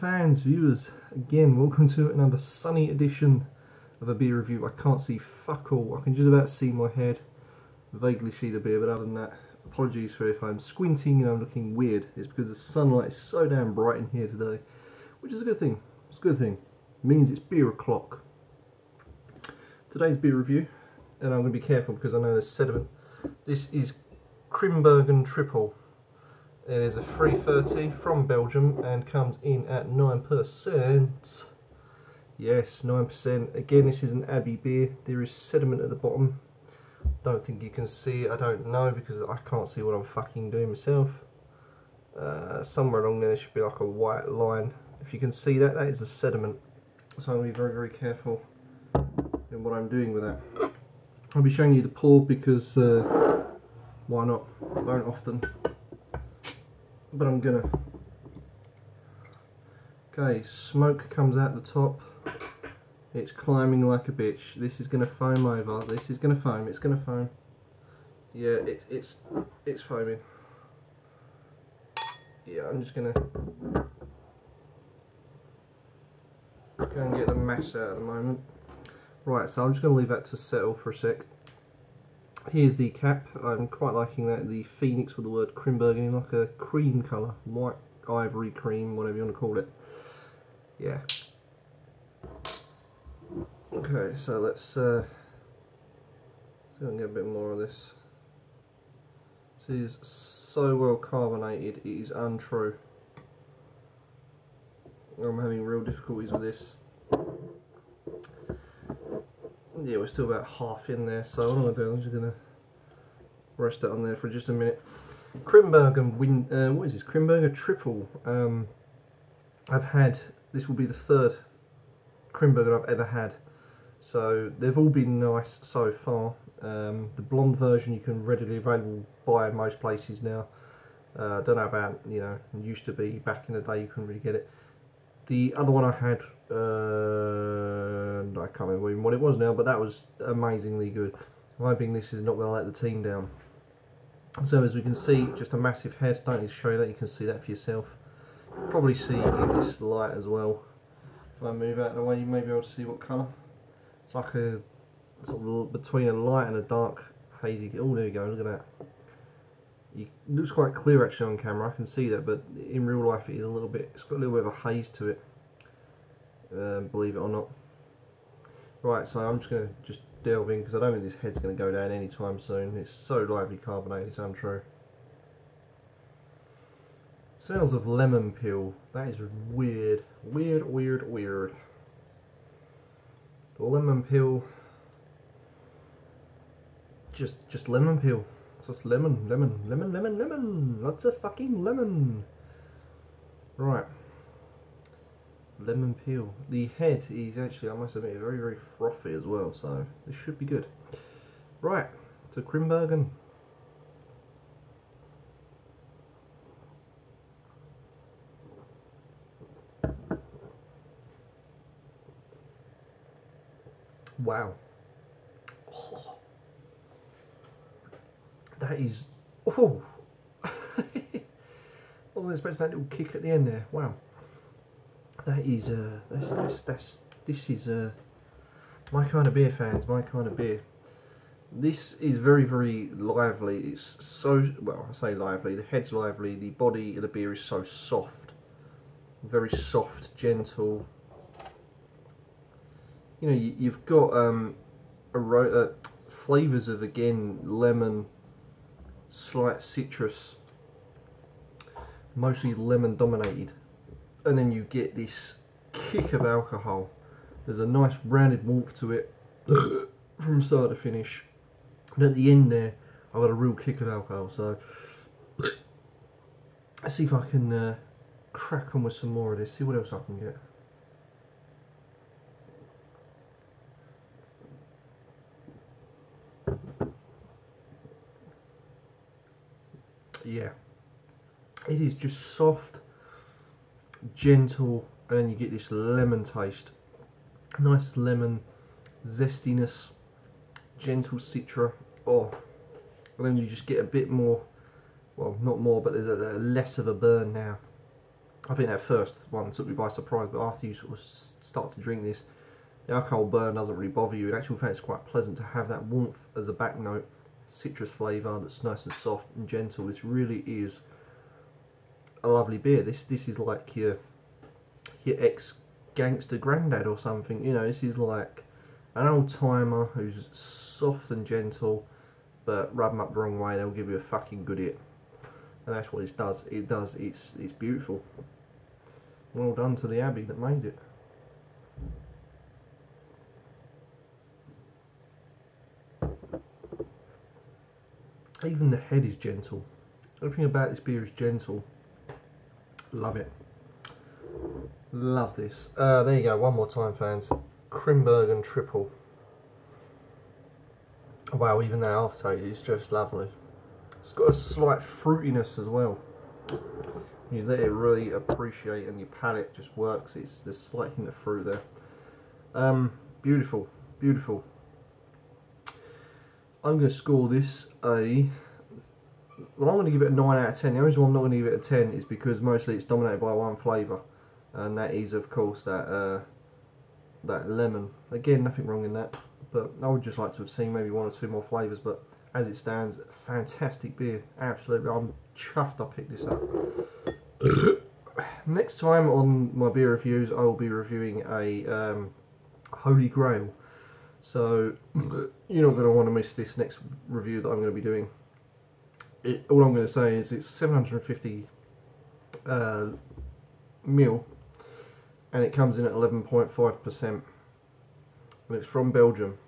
fans, viewers, again, welcome to another sunny edition of a beer review. I can't see fuck all, I can just about see my head, vaguely see the beer, but other than that, apologies for if I'm squinting and I'm looking weird. It's because the sunlight is so damn bright in here today, which is a good thing. It's a good thing. It means it's beer o'clock. Today's beer review, and I'm going to be careful because I know there's sediment. This is Grimbergen Triple. It is a 330 from Belgium and comes in at 9%. Yes, 9%. Again, this is an Abbey beer. There is sediment at the bottom. Don't think you can see it. I don't know because I can't see what I'm fucking doing myself. Uh, somewhere along there, there should be like a white line. If you can see that, that is the sediment. So I'm going to be very, very careful in what I'm doing with that. I'll be showing you the pour because uh, why not? Don't often but I'm gonna. Okay smoke comes out the top. It's climbing like a bitch. This is gonna foam over. This is gonna foam. It's gonna foam. Yeah it, it's it's foaming. Yeah I'm just gonna go and get the mess out at the moment. Right so I'm just gonna leave that to settle for a sec Here's the cap, I'm quite liking that, the phoenix with the word Grimbergen in like a cream colour, white ivory cream, whatever you want to call it. Yeah. Okay, so let's uh, see if I can get a bit more of this. This is so well carbonated, it is untrue. I'm having real difficulties with this yeah, we're still about half in there, so what I'm going to do, I'm just going to rest it on there for just a minute. Grimbergen win, uh, what is this? Grimbergen triple. Um, I've had, this will be the third Grimbergen I've ever had. So they've all been nice so far. Um, the blonde version you can readily available buy in most places now. I uh, don't know about, you know, used to be back in the day you couldn't really get it. The other one I had, uh, I can't remember even what it was now, but that was amazingly good. I'm hoping this is not going to let the team down. So as we can see, just a massive head. Don't need to show you that, you can see that for yourself. Probably see in this light as well. If I move out of the way, you may be able to see what colour. It's like a sort of between a light and a dark hazy. Oh, there you go. Look at that. It looks quite clear actually on camera. I can see that, but in real life it is a little bit. It's got a little bit of a haze to it. Uh, believe it or not. Right, so I'm just going to just delve in because I don't think this head's going to go down anytime soon. It's so lightly carbonated, it's untrue. Smells of lemon peel. That is weird. Weird, weird, weird. Lemon peel. Just, just lemon peel. Just lemon, lemon, lemon, lemon, lemon. Lots of fucking lemon. Right lemon peel. The head is actually, I must admit, very, very frothy as well, so this should be good. Right, to Grimbergen. Wow. That is, oh. Wasn't expecting that little kick at the end there. Wow that is uh, that's, that's, that's this is uh, my kind of beer, fans. My kind of beer. This is very very lively. It's so well. I say lively. The head's lively. The body of the beer is so soft, very soft, gentle. You know, you, have got um, a uh, flavors of again lemon, slight citrus, mostly lemon dominated and then you get this kick of alcohol. There's a nice rounded warmth to it from start to finish. And at the end there, I've got a real kick of alcohol. So let's see if I can uh, crack on with some more of this. See what else I can get. Yeah, it is just soft gentle and then you get this lemon taste. Nice lemon zestiness gentle citra. Oh and then you just get a bit more well not more but there's a, a less of a burn now. I think that first one took me by surprise, but after you sort of start to drink this, the alcohol burn doesn't really bother you. In actual fact, it's quite pleasant to have that warmth as a back note, citrus flavour that's nice and soft and gentle. This really is a lovely beer. This this is like your your ex gangster granddad or something. You know, this is like an old timer who's soft and gentle, but rub them up the wrong way, they'll give you a fucking good hit. And that's what it does. It does. It's it's beautiful. Well done to the Abbey that made it. Even the head is gentle. Everything about this beer is gentle. Love it. Love this. Uh, there you go, one more time fans. Grimbergen Triple. Wow, even that aftertaste is just lovely. It's got a slight fruitiness as well. You let it really appreciate and your palate just works. It's there's slight hint of fruit there. Um, beautiful, beautiful. I'm going to score this a. Well, I'm going to give it a 9 out of 10. The only reason I'm not going to give it a 10 is because mostly it's dominated by one flavour, and that is, of course, that uh, that lemon. Again, nothing wrong in that, but I would just like to have seen maybe one or two more flavours. But as it stands, fantastic beer. Absolutely, I'm chuffed I picked this up. Next time on my beer reviews, I will be reviewing a um, Holy Grail. So you're not going to want to miss this next review that I'm going to be doing. It, all I'm going to say is it's 750 uh, mil and it comes in at 11.5% and it's from Belgium.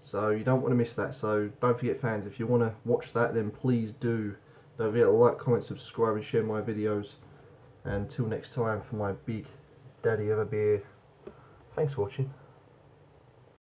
So you don't want to miss that. So don't forget fans if you want to watch that then please do. Don't forget to like comment subscribe and share my videos. And until next time for my big daddy of a beer. Thanks for watching